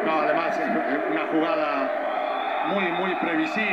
No, además, es una jugada muy, muy previsible.